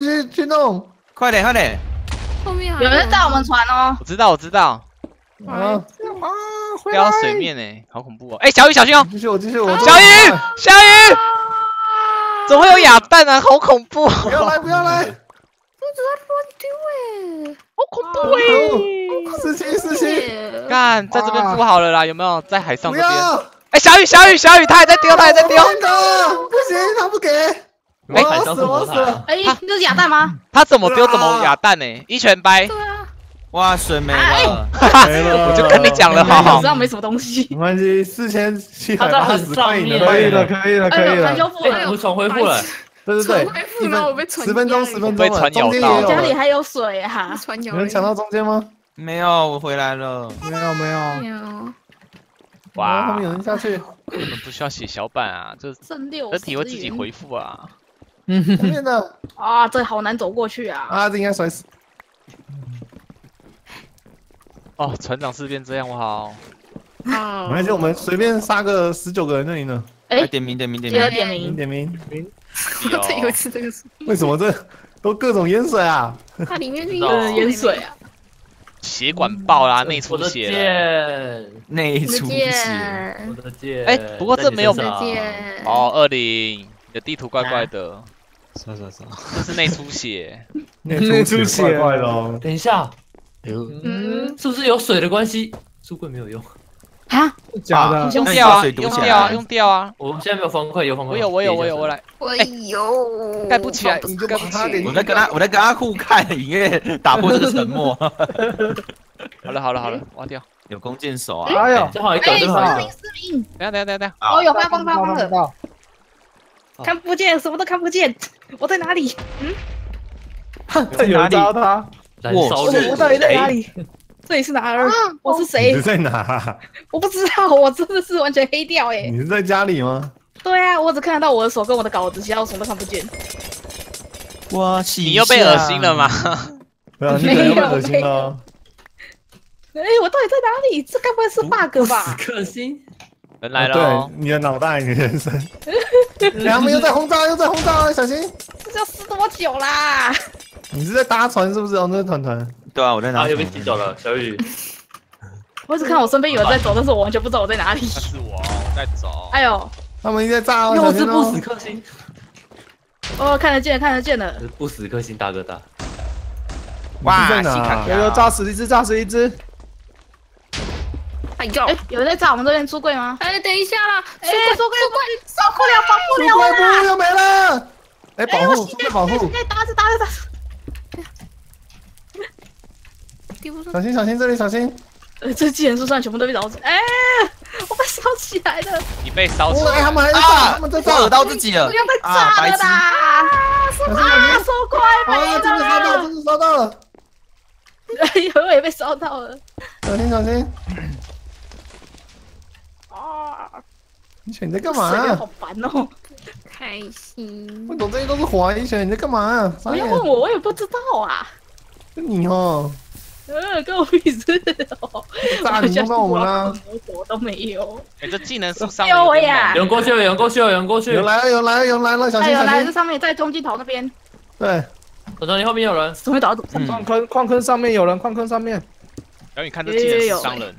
去去弄快点快点！后面有人在我们船哦，我知道，我知道，啊！啊，回掉到水面呢，好恐怖哦！哎，小雨小心哦！继续我继续我小雨，小雨，怎么会有哑弹啊？好恐怖！不要来不要来！丢好恐怖哎！四七四七，哎，干，在这边不好了啦，有没有？在海上不这边。要！哎，小雨，小雨，小雨，他还在丢，他还在丢。不行，他不给。我哎要死我死了！哎，那是哑弹吗？他怎么丢怎么哑弹呢？一拳掰，对啊，哇，水没哎了，没了我就跟你讲了，好好手。上没什么东西。没关系，四千七百八十可以了，可以了，可以了船。修复哎，了我，船恢复了，对对对十分钟，压十分被钟了，船咬到中间也有了。家里还有水啊！船有有人抢到中间吗？没有，我回来了。没有没有，有，哇，后哇面，有人下去，我们不需要写小板啊，这剩六人体会自己回复啊。后面的啊，这好难走过去啊！啊，这应该摔死。哦，船长是变这样，我好。啊没关系，我们随便杀个十九个人就赢了。哎。哎，点名点名点名。点名，点名，点名，我这有一次这个是为什么这都各种淹水啊？它里面是知道。呃，盐水啊，血管爆啦，内出血内出血。我，的剑。哎不过这没有哦，二零，你的地图怪怪的，啥啥啥，这是内出血。内出血怪怪的哦。等一下，嗯，是不是有水的关系？书柜没有用，啊，假的，用掉啊，用掉啊，用掉啊。我现在没有方块，有方块。我有，我有，我有，我来。来。我有，盖不起来，你就盖不起来我在跟他，我在跟他互看，隐约打破这个沉默。好了，好了，好了，挖掉。有弓箭手啊！哎呦，正好一个，哎，正好一个等下。等下，等下，等一下。好哦，有发光发光的，看不见，什么都看不见，我在哪里？有人抓到他，我日我到底在哪里？这里是哪儿？我是谁你？在哪？我不知道，我真的是完全黑掉哎。你是在家里吗？对啊，我只看得到我的手跟我的稿子，其他我什么都看不见。我洗你又被恶心了吗？？没有，恶心了哦。哎，我到底在哪里？这该不会是 bug 吧？死克星，人来了对哦，，你的脑袋，你的人生。哎他们又在轰炸，又在轰炸，小心！这要死多久啦？你是在搭船是不是？哦，那是团团。对啊，我在哪？里，又被踢走了，小雨。我只看我身边有人在走，但是我完全不知道我在哪里。是我，我在走。哎呦，他们一直在炸哦，又是不死。克星，哦，看得见，看得见的。不死克星大哥大。哇你是在哪西卡卡？有有炸死一只，炸死一只，哎呦，哎，有人在炸我们这边出柜吗？哎，等一下啦，哎，出柜，出柜，受不了，防不出了又没了。哎，保护，保护。哎，打死，打死，打死！地不上小心小心，这里小心。呃，这技能树上全部都被烧死。哎，我被烧起来了，你被烧起哦，哎，他来。们还在炸，啊他们在炸。到自己了不要再啊！炸了白痴！啦！啊，心。手快啊，没真的烧到，了！真的烧到了。哎呦，我也被烧到了。小心小心。啊，一拳你在干水流好？烦哦！开心我，懂这些都是火啊！一拳你在干嘛？不。要问我，我也不知道啊。是你哦，呃，跟我比试哦！炸你弄到我们啦！我都没有。哎，这技能是上哎呦喂呀有人过去了，有人过去了，有人过去了。有来了，有来了，有来了，小哎呦，来，这心小心。上面在中间头那边，对，小张，你后面有人。怎么会倒到嗯矿坑矿坑上面有人，矿坑上面然后你看这技能是伤人，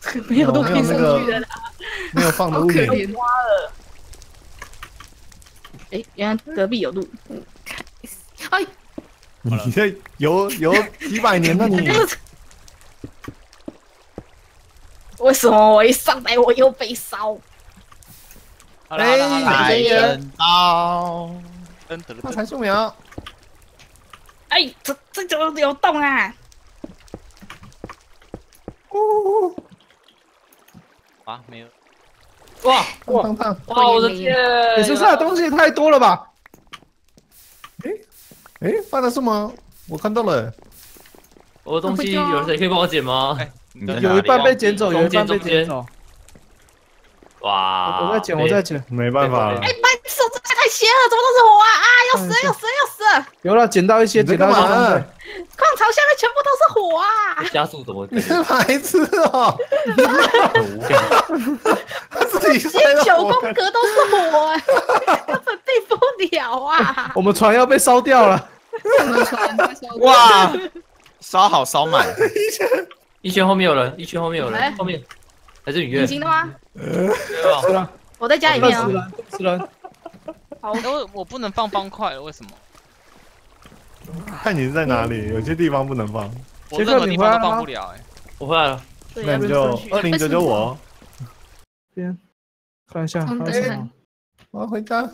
没有都可以上去的啦？没有放的好可物品。怜，哎，原来隔壁有路。哎，你这有有几百年了你？为什么我一上来我又被烧？好了好了好了，来这个人刀！噔噔噔发财树苗，哎，这这就有洞啊！呜，啊，没有。哇烫烫烫！哇，我的天！你身上的东西也太多了吧？哎，哎，放的是吗，我看到了。我的东西有谁可以帮我捡吗？有一半？被捡走，有一半被捡走。哇！我在捡，我在捡，没办法了了，怎么都是火啊！啊，要死了要死了要死了！有了，捡到一些，捡到一些。矿槽下面全部都是火啊！加速怎么你是白痴哦！很无聊？他自己 摔到九宫格都是火、啊，根本避不了啊！我们船要被烧掉了，哇，烧好烧满，一圈后面有人，一圈后面有哎人，后面还是雨月隐，形的吗？对吧死了，我在家里面啊。死了，死了。好，哎我我不能放方块了，为什么？看你是在哪里，有些地方不能放，杰克我任何地方都你回来放不了哎。我回来了，那你就二零九九我，边。看一下看一下？我要回家。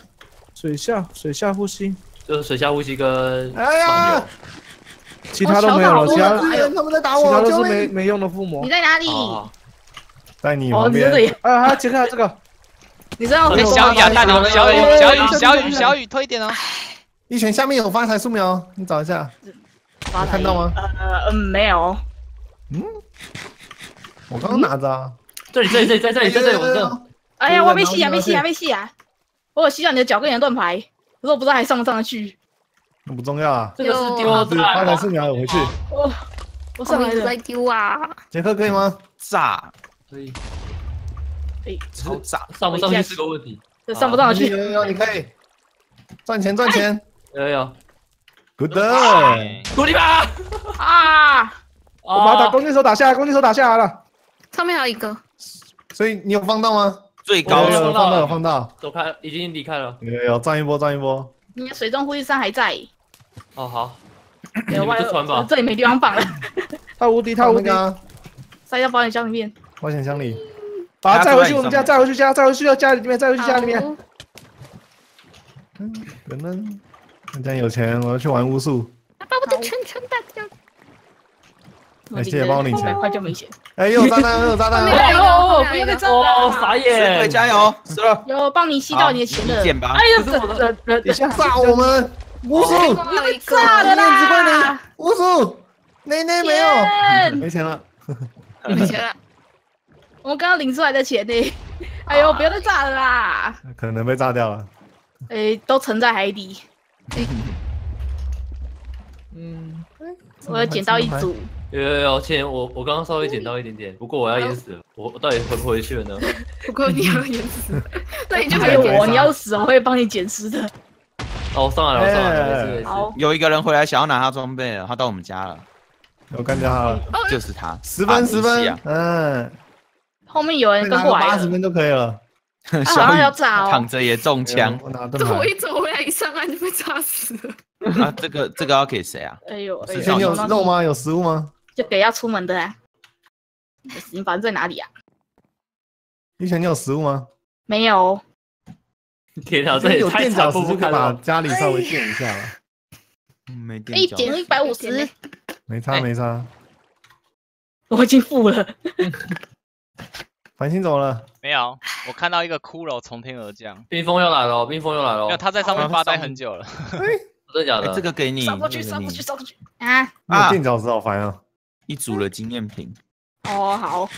水下水下呼吸，就是水下呼吸跟哎呀，其他都没有了，其他支援他们在打其他我，都是没！没用的附魔。你。在哪里？哦，哦，在你旁你这边，里，啊，还有杰克这个，你知道哎，有小雨啊，大牛，小雨，小雨，小雨，小雨，推一点哦。一拳下面有发财素描，你找一下，看到吗？呃，嗯，没有。嗯我刚刚拿着啊。这里这里这里在这里在这里，我这哎呀，对我被吸啊，然后被吸啊，被吸啊！我有吸到你的脚跟你的盾牌，可是我不知道还上不上得去。那不重要啊，这个是是丢发财在素描有回去。我我上来在，丢啊！杰克可以吗？炸，可以哎，超炸，上不上去是个问题。这上不上去？有有有，你可以赚钱赚钱有有有，，good。哎鼓励吧！啊！我把他打啊，弓箭手打下来，弓箭手打下来了。上面还有一个，所以你有放到吗？最高有有我有放到有放到，走开，已经离开了。有有有赚一波赚一波。你的水中呼吸扇还在，哦好，没有们就传吧。这里没地方放了，他无敌，他无敌那个，啊塞到保险箱里面。保险箱里，把他载回去我们家，载回去家，载回去家里面，载回去家里面。好可能人家有钱，我要去玩巫术。把我的圈圈打掉。哎谢谢帮我领钱百块就没钱。哎，又有炸弹，又有炸弹后面啊！还有一个哦，后面还有一个不要再炸哦，了！傻杰克眼！加油，死了，有帮你吸到你的钱的一。剑吧哎，呀，这这这底下炸我们巫术，还有一个炸了啦零！巫术，内内没有，钱没钱了。没钱了，我们刚刚领出来的钱呢？哎呦，不要再炸了啦！可能被炸掉了。哎，都沉在海底。嗯，我要捡到一组，有有有，钱我我刚刚稍微捡到一点点，不过我要淹死了，我我到底回不回去了呢？不过你要淹死，那你就还有我，可以可以你要死，我会帮你捡尸的。哦，我上来了，我上来了。好，有一个人回来想要拿他装备了，他到我们家了，我干掉他了，就是他，十分十分嗯，后面有人跟过来了，八十分就可以了。他好像要炸哦。躺着也中枪我一走回来一上岸就被炸死了。啊！这个这个要给谁啊？哎呦，哎是以前你有呦，肉吗？有食物吗？就给要出门的啊。你反正在哪里啊？以前你有食物吗？没有，天啊，有太垫脚石就可以把。家里稍微垫一下了，嗯没一电脚，点一百五十，没差哎没差。我已经付了。繁星走了，没有，我看到一个骷髅从天而降，冰封又来了，冰封又来了没有，，他在上面发呆很久了。哎真的假的？这个给你，上过去，这个给你烧过去，上过去啊！你有垫脚石好烦啊！一组的经验瓶，哦，好。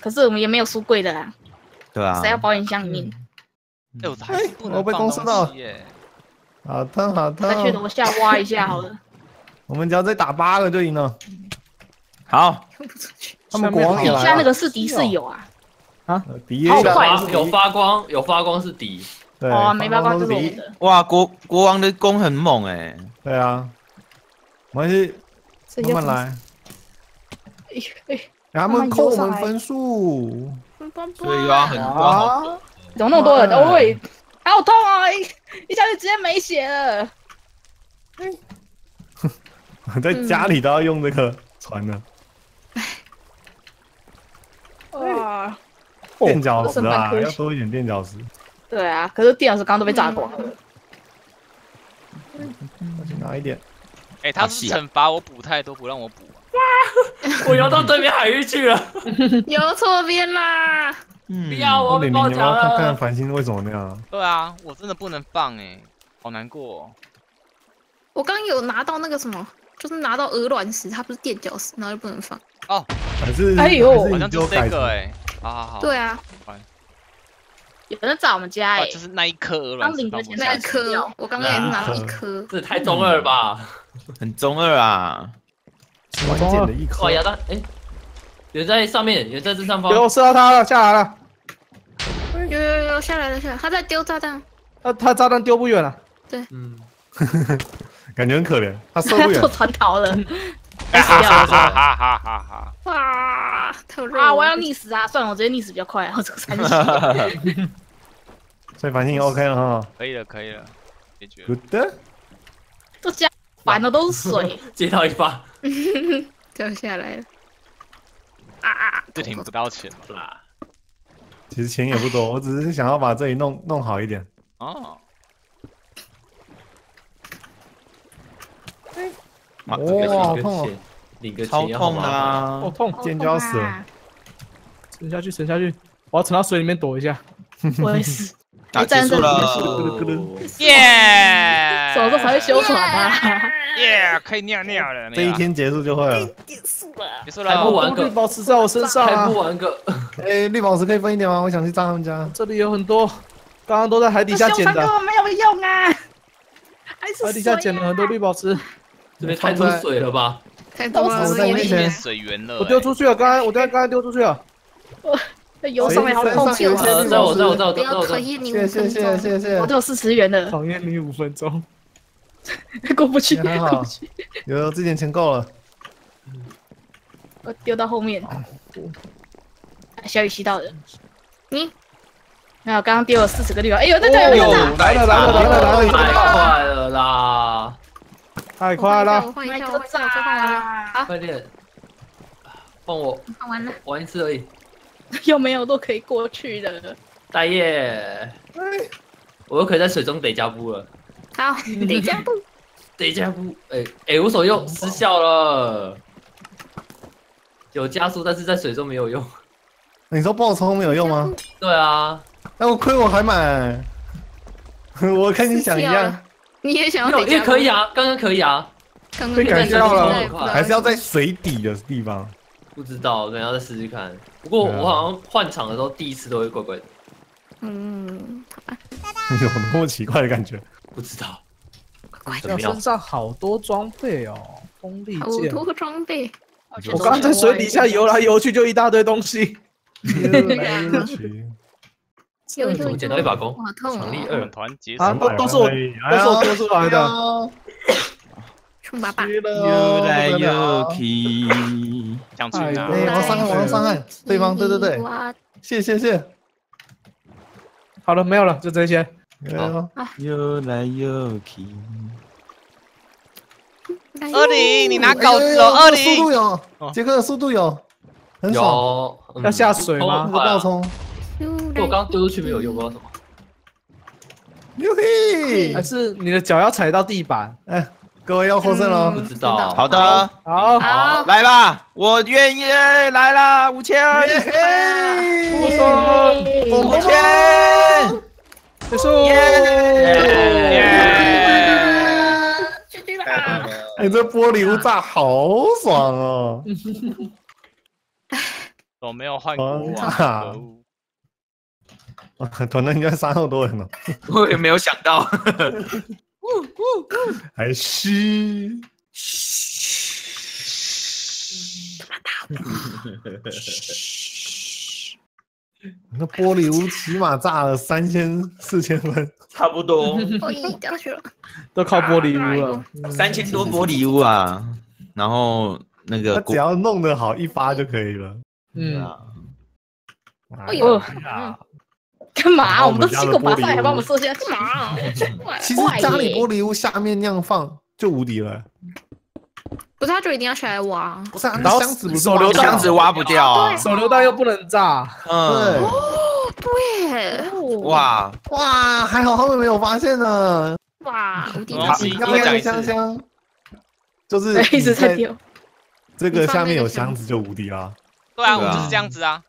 可是我们也没有书柜的啦，对啊塞，到保险箱里面。哎，我被公司到。好疼好再去，楼下挖一下好了。我们只要再打八个就赢了。好，他们国王也底来了，下那个是敌是友啊，啊敌也好有快发有发光，有发光是敌。对，哦，没办法，都是敌这是我们，的。哇，国国王的弓很猛哎，对啊，没关系，这慢慢来。哎哎，他们扣我们分数所以要很多！怎么那么多人？哇哦喂，好痛啊！一一下就直接没血了。我 在家里都要用这个船呢，哇，垫脚石啊，要多一点垫脚石。对啊，可是垫脚石刚刚都被炸光了。我去拿一点，哎，他是惩罚我补太多，不让我补。我游到对面海域去了，游错边啦！嗯不要我哦，李明，你被包夹要看看。繁星为什么那样啊？对啊，我真的不能放哎，好难过哦。我刚有拿到那个什么，就是拿到鹅卵石，它不是垫脚石，然后就不能放。还是哎呦好像就这个哎。好好好。对啊，有人找我们家哦，哎，就是那一颗鹅卵刚领的钱石放不下那一。颗，我刚刚也是拿到一颗。这也太中二了吧！很中二啊，关键的一颗哇，。亚当，哎，有人在上面，有人在正上方。有射到他了，下来了。有有有，下来了下来，他在丢炸弹。他他炸弹丢不远了，对嗯，感觉很可怜，他射不远坐。船逃了。哈哈哈哈哈哈！啊，我要溺死啊！算了，我直接溺死比较快啊，我走三级。所以反应 OK 了哈，可以了，可以了，解决。Good。都家反的，都是水。接到一发，掉下来了。啊啊！这挺不到钱的啦。其实钱也不多，我只是想要把这里弄弄好一点。哦。哎。个好痛哦！领个超痛。啊好！痛，尖叫死了啊！沉下去，沉下去，我要沉到水里面躲一下。我也是，打结束了，耶！什么时候才会修船吧？耶，可以尿尿了。这一天结束就会了。结束了还不。玩个，绿宝石在我身上还啊不！玩个，哎，绿宝石可以分一点吗？我想去炸他们家。这里有很多，刚刚都在海底下捡的这修船根，本没有用啊！海底下捡了很多绿宝石，这边太多水了吧？太多了，我在面前水源了。我丢出去了，刚才我刚才刚才丢出去了。水游上面好痛苦谁谁上呃，有在我在我在我不要在我在我，讨厌你谢谢谢谢谢谢我，都有四十元了，讨厌你五分钟，过不去，过不去，有这点钱够了。我丢到后面。小雨吸到的，你没有，刚刚丢了四十个绿宝，哎呦，那这有哦没有来了来了来了来了太快了啦！太快了！我换一下，我换一下，我换完了，快点，帮我换完了。玩一次而已。有没有都可以过去的。大爷，我又可以在水中得加步了。好，得加步。得加步，哎哎，我手用失效了，有加速，但是在水中没有用。你说爆冲没有用吗？对啊，哎，我亏我还买。我跟你想一样，你也想要？也可以啊，刚刚可以啊，刚刚被改掉了还是要在水底的地方。不知道，可能要再试试看。不过我好像换场的时候第一次都会怪怪的，嗯，好吧，有那么奇怪的感觉？不知道乖怎么身。上好多装备哦，锋利好剑。多装备，我刚刚在水底下游来游去，就一大堆东西。有有我捡到一把弓，哇痛强力哦！二，团结啊，都都是我，哎都是我丢出来的。冲爸爸，去了游来不得了游去，想去哪？哎，往上看，往上看，对方，对对对，哇，谢谢谢谢。好了，没有了，就这些。哎呦游来又去。二零，你拿稿子哦，二这个速度零。有，杰克的速度有，很爽。有嗯要下水吗这个爆冲，我刚刚丢出去没有用，不知道什么。牛嘿还！是你的脚要踩到地板？哎，各位要获胜喽不！知道。好的，好，好，来吧，我愿意来啦，五千，不错，五千，结束。哎，这玻璃屋炸好爽哦！我没有换国王，啊 团队应该杀那么多人哦，我也没有想到，还虚。那玻璃屋起码炸了三千四千分，差不多。掉下去了。都靠玻璃屋了。三千多玻璃屋啊，然后那他个只要弄得好一发就可以了。嗯，哎呦哦，干嘛？我们都经过马赛，我们家的玻璃屋还帮我们射下去干嘛？其实家里玻璃屋下面那样放就无敌了。不是，他就一定要下来挖。不是啊，然后那箱子不是手榴弹箱子挖不掉啊，手榴弹又不能炸，嗯，对，哇，哇，还好他们没有发现呢。哇，无敌没关系大吉你刚刚那个再讲一次香香，就是对，一直在你丢。这个下面有箱子就无敌啦，对啊，对啊我就是这样子啊，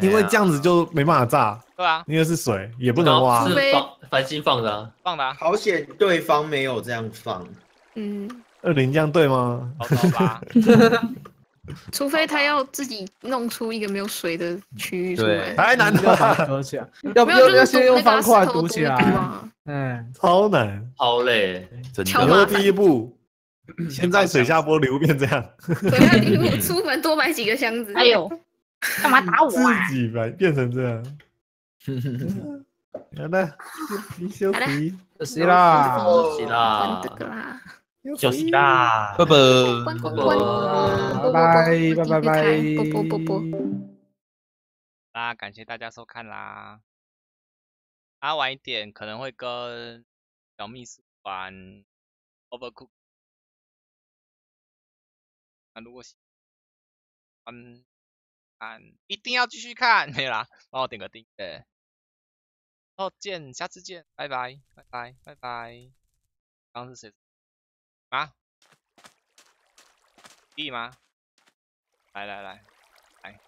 因为这样子就没办法炸，对啊，因为是水，也不能挖。是放繁星放的啊，放的啊，好险对方没有这样放，嗯，二零这样对吗？好走吧，除非他要自己弄出一个没有水的区域出来对。太难了，它隔起来，要不没有，要要先用方块堵起来？啊嗯，超难。好累。真的，麻烦第一步，先在水下玻璃屋变这样，对，他你出门多买几个箱子。哎呦，干嘛打我自啊？己来变成这样。好的，休息休息。是啦，是啦关，这个啦，休息啦，拜拜。关关关，拜拜拜拜拜，不不不不。那感谢大家收看啦。啊，晚一点可能会跟小秘书玩 Overcook。那如果喜欢看，一定要继续看，没有啦，帮我点个订阅。后见，下次见，拜拜，拜拜，拜拜。刚是谁？啊？弟吗？来来来。来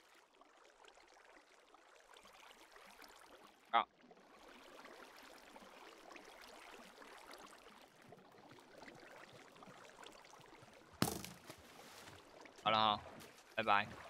好了哈，拜拜。